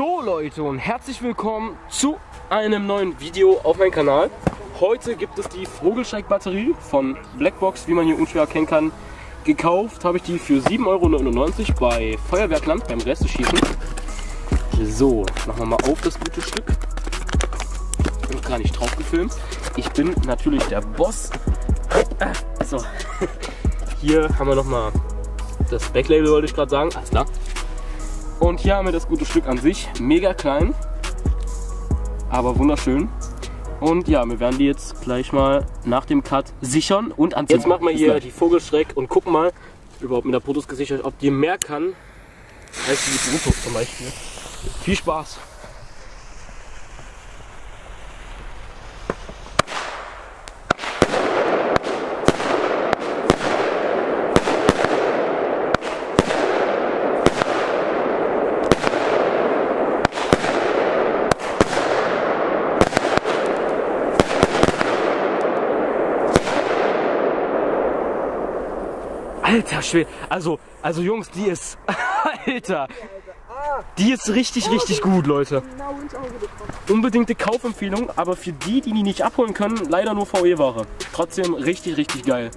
Leute und herzlich willkommen zu einem neuen Video auf meinem Kanal. Heute gibt es die Vogelschreck-Batterie von Blackbox, wie man hier unschwer erkennen kann. Gekauft habe ich die für 7,99 Euro bei Feuerwerkland beim Resteschießen. So, machen wir mal auf das gute Stück. Ich bin gar nicht drauf gefilmt. Ich bin natürlich der Boss. Ah, so, hier haben wir nochmal das Backlabel, wollte ich gerade sagen. Alles klar. Und hier haben wir das gute Stück an sich. Mega klein, aber wunderschön. Und ja, wir werden die jetzt gleich mal nach dem Cut sichern und anziehen. Jetzt machen wir hier die Vogelschreck und gucken mal, überhaupt mit der Fotos gesichert, ob die mehr kann als die Bluetooth zum Beispiel. Viel Spaß! Alter Schwede. Also, also Jungs, die ist. Alter. Die ist richtig, richtig gut, Leute. Unbedingte Kaufempfehlung, aber für die, die die nicht abholen können, leider nur VE-Ware. Trotzdem richtig, richtig geil.